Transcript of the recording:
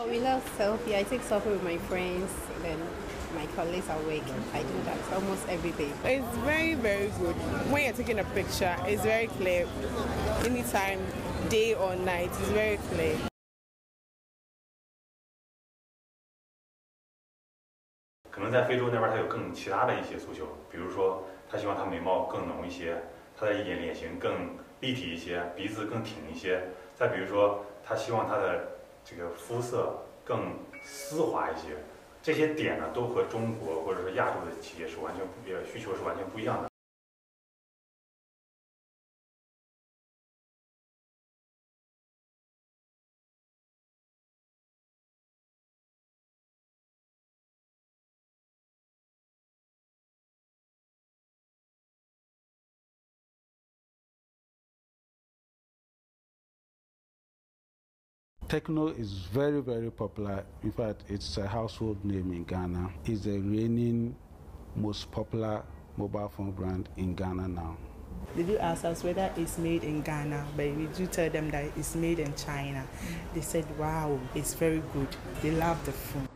Oh, we love selfie. I take selfie with my friends, then my colleagues are work. I do that almost every day. It's very, very good. When you're taking a picture, it's very clear. Anytime, day or night, it's very clear. 可能在非洲那边，他有更其他的一些诉求，比如说，他希望他眉毛更浓一些，他的 这个肤色更丝滑一些。这些点呢，都和中国或者说亚洲的企业是完全呃需求是完全不一样的。Tecno is very, very popular. In fact, it's a household name in Ghana. It's the reigning most popular mobile phone brand in Ghana now. They do ask us whether it's made in Ghana, but we do tell them that it's made in China. They said, wow, it's very good. They love the phone.